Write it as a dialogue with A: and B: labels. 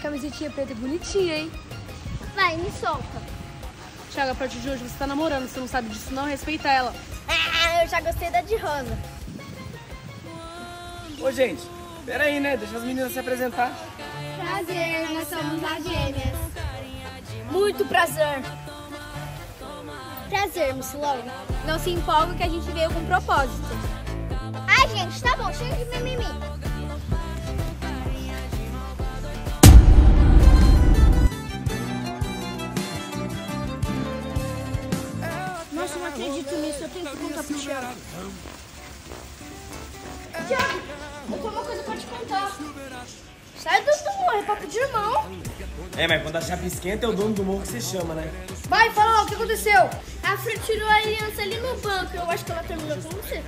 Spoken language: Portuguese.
A: camisetinha preta bonitinha, hein?
B: Vai, me solta.
A: Thiago, a partir de hoje você tá namorando, você não sabe disso não, respeita ela.
B: Ah, eu já gostei da de rosa.
C: Ô, gente, pera aí, né? Deixa as meninas se apresentar.
B: Prazer, nós somos as gêmeas. Muito prazer. Prazer, Mussilão.
D: Não se empolga que a gente veio com propósito.
B: Ai, gente, tá bom, chega de mimimi. Acredito nisso, eu tenho que contar pro Thiago. Thiago, eu tenho uma coisa pra te contar. Sai do do morro, é papo de irmão.
C: É, mas quando a chapa esquenta é o dono do morro que você chama, né?
B: Vai, fala lá, o que aconteceu? A Fran tirou a aliança ali no banco, eu acho que ela terminou com você.